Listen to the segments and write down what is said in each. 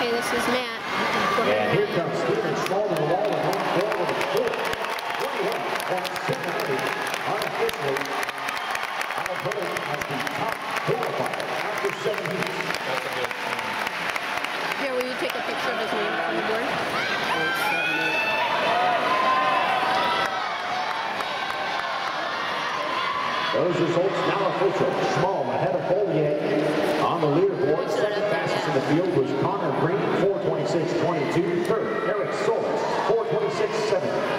Okay, this is Matt. And here comes Steven Small to the wall and home goal with a four. 21.78 unofficially. Alberta has the top qualifier after seven heats. Here, will you take a picture of his name on the board? Those results now official. Small ahead of Bollier on the leaderboard. Second fastest in the field was Connor Green, 426.22. Third, Eric Solis, 426.70.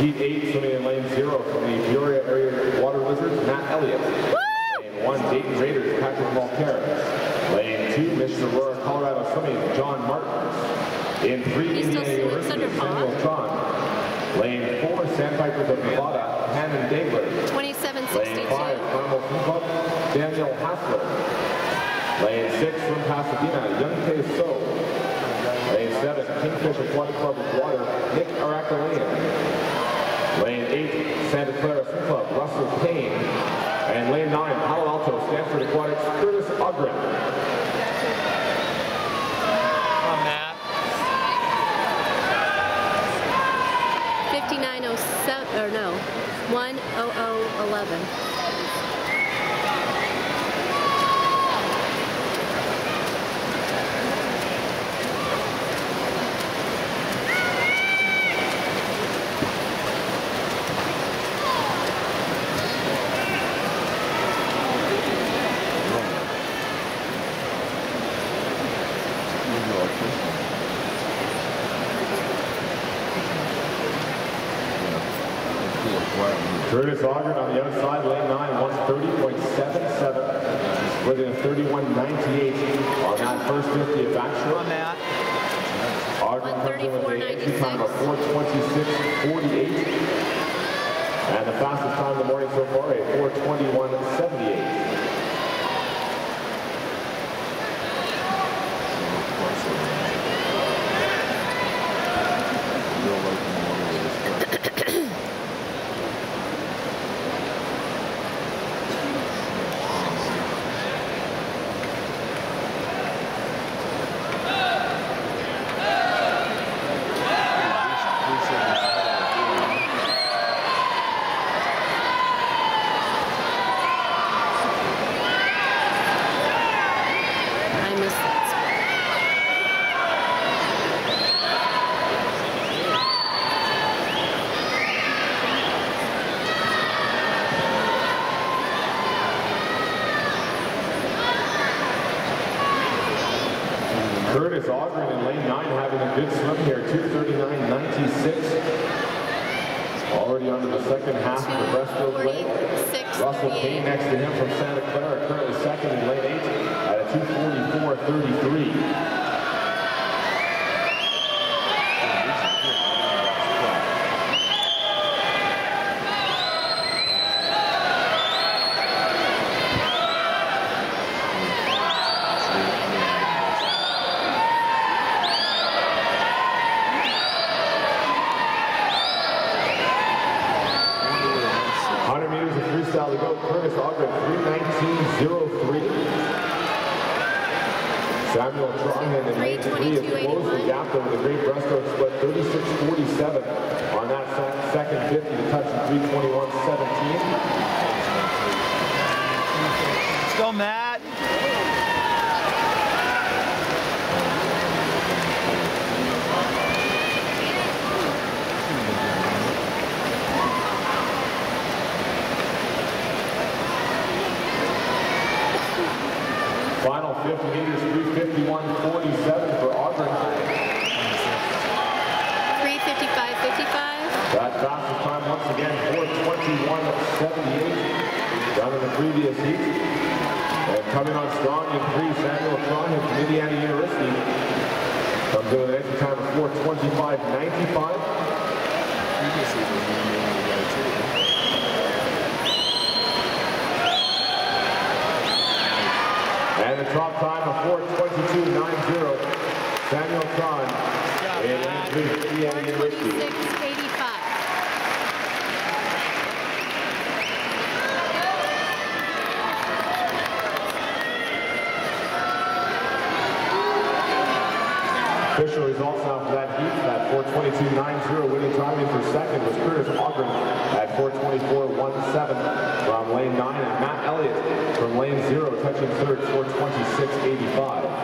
Heat eight, swimming in lane zero from the Peoria area Water Wizards, Matt Elliott. Lane one, Dayton Raiders, Patrick Mulcare. Lane two, Mission Aurora, Colorado Swimming, John Martin. In three, He's still Indiana University, Samuel Tron. Lane four, Sandpipers of Nevada, Hannon Dangler. Lane five, Carmel Swim Club, Daniel Hassler. Lane six, from Pasadena, Young Tae So. Lane seven, Kingfish Aquatic Club of Water, Nick Arakelian. Lane 8, Santa Clara Swim Club, Russell Payne. And lane 9, Palo Alto, Stanford Aquatics, Curtis Ogren. On, Matt. 5907, or no, 10011. Curtis Ogren on the outside, lane 9, 130.77. Splitting a 31.98 on that first 50 of Come on, that. Ogren comes in with a entry time of 426.48. And the fastest time of the morning so far, a 421.78. Curtis Ogren in lane 9 having a good swim here, 239.96. Already under the second half of the breaststroke. 246, Russell Payne next to him from Santa Clara, currently second in lane 8 at a 244.33. Hundred meters of freestyle to go. Curtis Ogren, 319.03. Samuel Trondheim in lane three has closed the 322.81. gap over the great breaststroke split, 36.47 on that sec- second 50 to touch 321.17. Let's go, Matt. 50 meters, 351.47 for Auburn. 355, 55. That fastest time once again, 421.78, done in the previous heat. And coming on strong in three, Samuel Trondheim from Indiana University. Comes in with an entry time of 425.95. top time of 422.90, Samuel Tron in lane three, Indiana University. For that heat. That 422.90 winning time in for second was Curtis Ogren at 424.17 from lane 9 and Matt Elliott from lane 0 touching third 426.85.